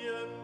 Yeah.